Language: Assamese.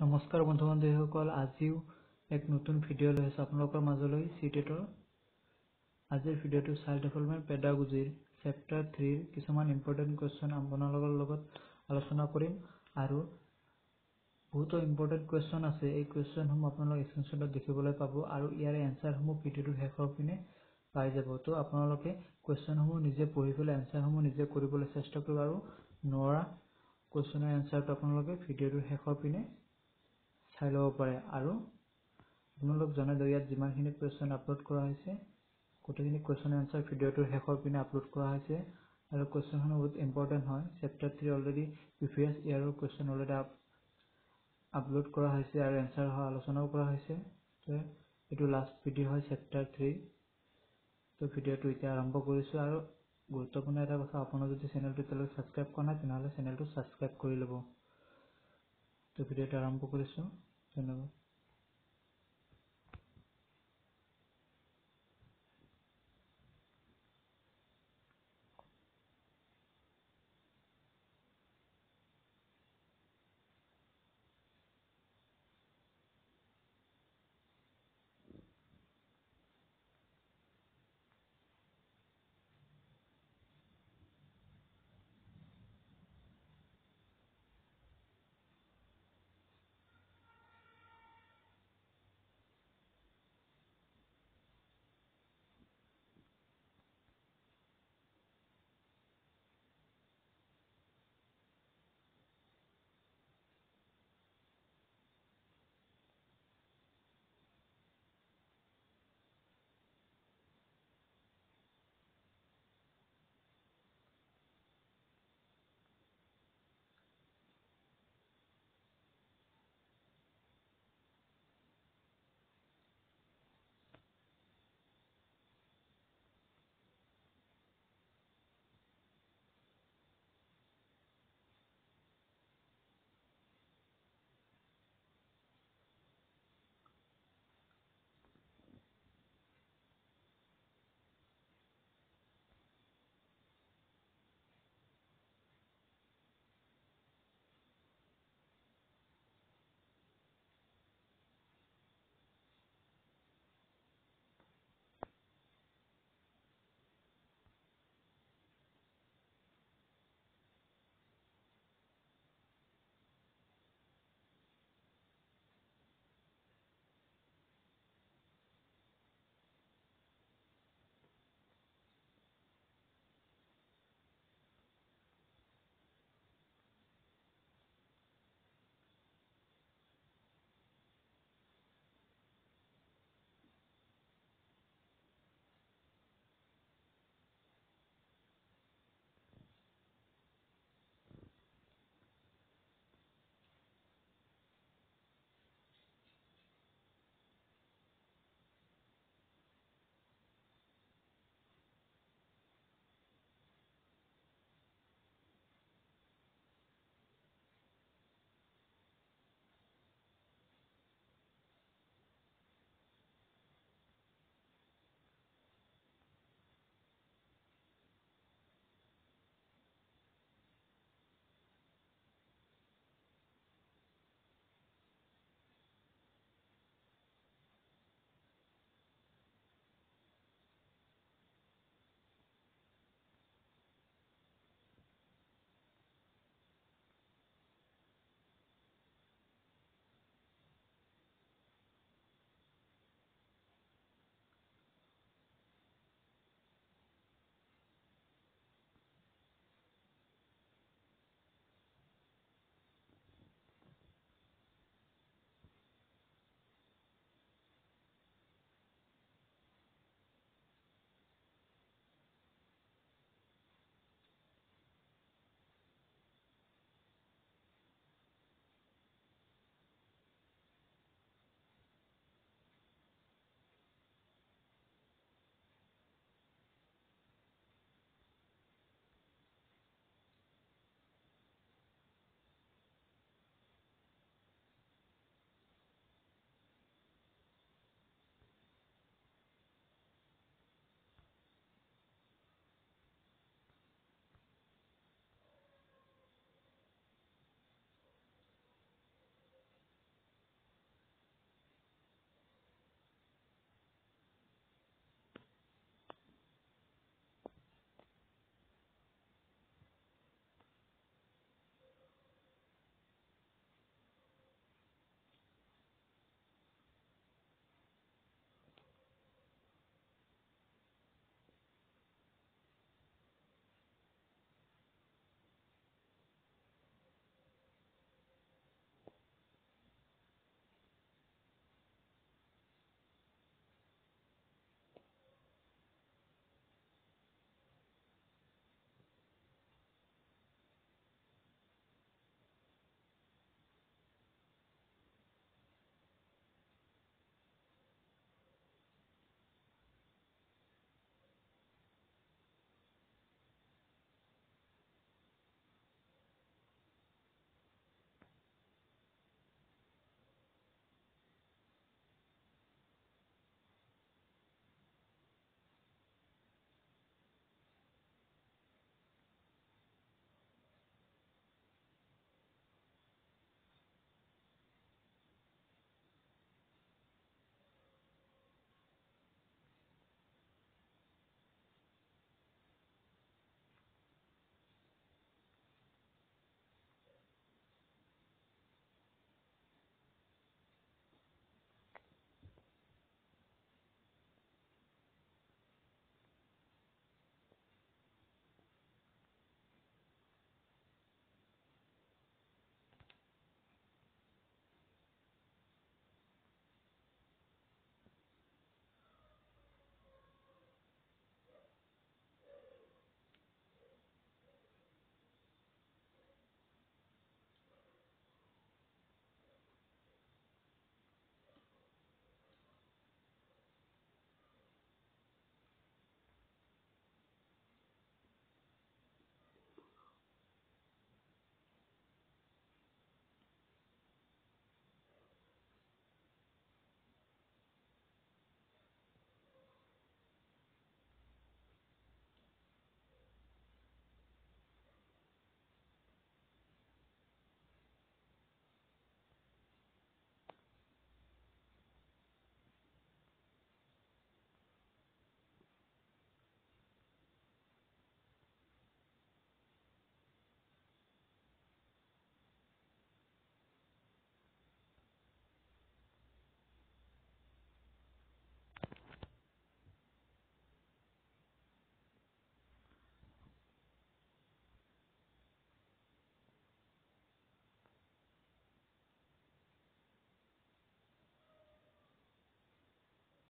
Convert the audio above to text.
নমস্কাৰ বন্ধু বান্ধৱীসকল আজিও এক নতুন ভিডিঅ' লৈ আছোঁ আপোনালোকৰ মাজলৈ চিটেটৰ আজিৰ ভিডিঅ'টো চাইল্ড ডেভেলপমেণ্ট পেডাগজিৰ চেপ্টাৰ থ্ৰীৰ কিছুমান ইম্পৰ্টেণ্ট কুৱেশ্যন আপোনালোকৰ লগত আলোচনা কৰিম আৰু বহুতো ইম্পৰ্টেণ্ট কুৱেশ্যন আছে এই কুৱেশ্যনসমূহ আপোনালোকে স্ক্ৰীনশ্বটত দেখিবলৈ পাব আৰু ইয়াৰে এনচাৰসমূহ ভিডিঅ'টোৰ শেষৰ পিনে পাই যাব। তো আপোনালোকে কুৱেশ্যনসমূহ নিজে পঢ়ি পেলাই এনচাৰসমূহ নিজে কৰিবলৈ চেষ্টা কৰিব আৰু নোৱাৰা কুৱেশ্যনৰ এনচাৰটো আপোনালোকে ভিডিঅ'টোৰ শেষৰ পিনে চাই ল'ব পাৰে। আৰু আপোনালোক জনাই দিওঁ ইয়াত যিমানখিনি কুৱেশ্যন আপলোড কৰা হৈছে গোটেইখিনি কুৱেশ্যনৰ এনচাৰ ভিডিঅ'টোৰ শেষৰ পিনে আপলোড কৰা হৈছে। আৰু কুৱেশ্যনসমূহ বহুত ইম্পৰ্টেণ্ট হয়। চেপ্টাৰ থ্ৰী অলৰেডি প্ৰিভিয়াছ ইয়াৰৰ কুৱেশ্যন অলৰেডি আপলোড কৰা হৈছে আৰু এনচাৰ সহ আলোচনাও কৰা হৈছে। এইটো লাষ্ট ভিডিঅ' হয় চেপ্টাৰ থ্ৰী তো ভিডিঅ'টো এতিয়া আৰম্ভ কৰিছোঁ। আৰু গুৰুত্বপূৰ্ণ এটা কথা আপোনাৰ যদি চেনেলটো এতিয়ালৈকে ছাবস্ক্ৰাইব কৰা নাই তেনেহ'লে চেনেলটো ছাবস্ক্ৰাইব কৰি ল'ব। ভিডিঅ'টো আৰম্ভ কৰিছোঁ ধন্যবাদ।